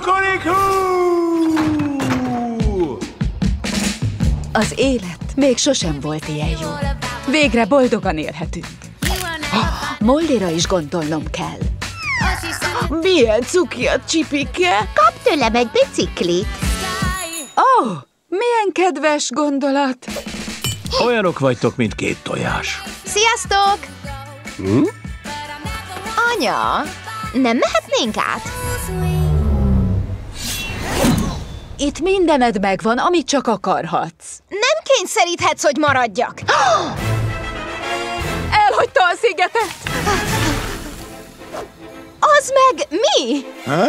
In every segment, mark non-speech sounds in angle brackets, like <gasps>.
Kukorikú! Az élet még sosem volt ilyen jó. Végre boldogan élhetünk. Mollira is gondolnom kell. Milyen cuki a csipike? Kap tőlem egy biciklit. Ó, oh, milyen kedves gondolat! Olyanok vagytok, mint két tojás. Sziasztok! Hm? Anya, nem mehetnénk át? Itt mindened megvan, amit csak akarhatsz. Nem kényszeríthetsz, hogy maradjak. <gasps> Elhagyta a szigetet! Az meg mi? Ha?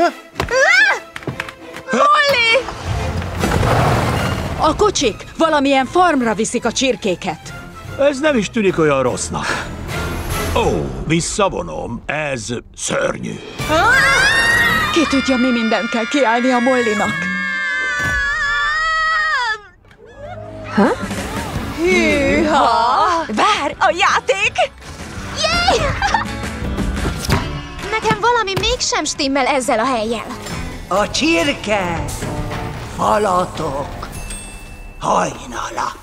Molly! A kocsik valamilyen farmra viszik a csirkéket. Ez nem is tűnik olyan rossznak. Ó, visszavonom. Ez szörnyű. Ki tudja, mi mindent kell kiállni a Mollinak. Ha? Hűha! Vár, a játék! Jé! <laughs> Nekem valami mégsem stimmel ezzel a helyjel. A csirke, falatok, hajnala.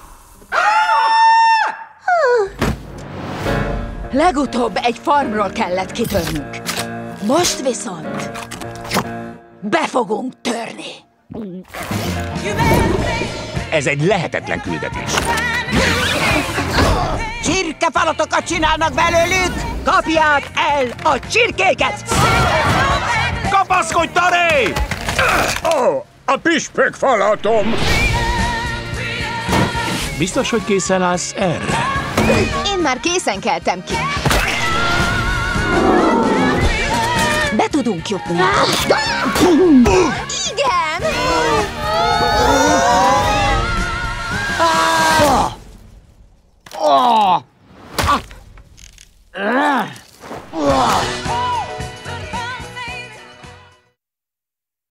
Legutóbb egy farmról kellett kitörnünk. Most viszont be fogunk törni. Ez egy lehetetlen küldetés. Csirkefalatokat csinálnak belőlük! Kapják el a csirkéket! Kapaszkodj, Taré! Oh, a püspök falatom! Biztos, hogy készen állsz erre? Én már készen keltem ki. Be tudunk jutni. Igen!